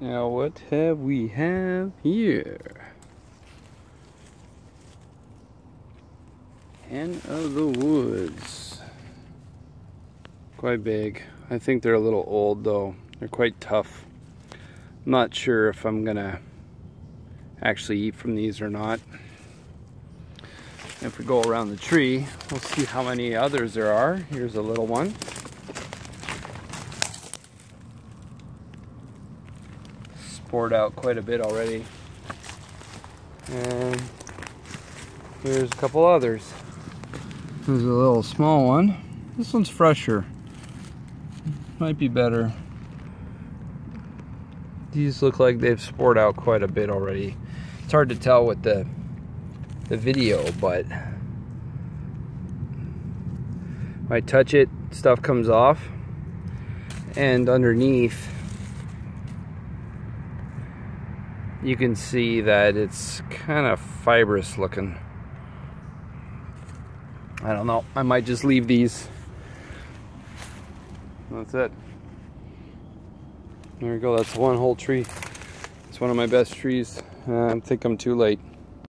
Now what have we have here? Hen of the Woods. Quite big. I think they're a little old though. They're quite tough. I'm not sure if I'm gonna actually eat from these or not. If we go around the tree, we'll see how many others there are. Here's a little one. Spored out quite a bit already. And here's a couple others. There's a little small one. This one's fresher. Might be better. These look like they've spored out quite a bit already. It's hard to tell with the the video, but I touch it, stuff comes off. And underneath, you can see that it's kind of fibrous looking. I don't know. I might just leave these. That's it. There we go. That's one whole tree. It's one of my best trees. Uh, I think I'm too late.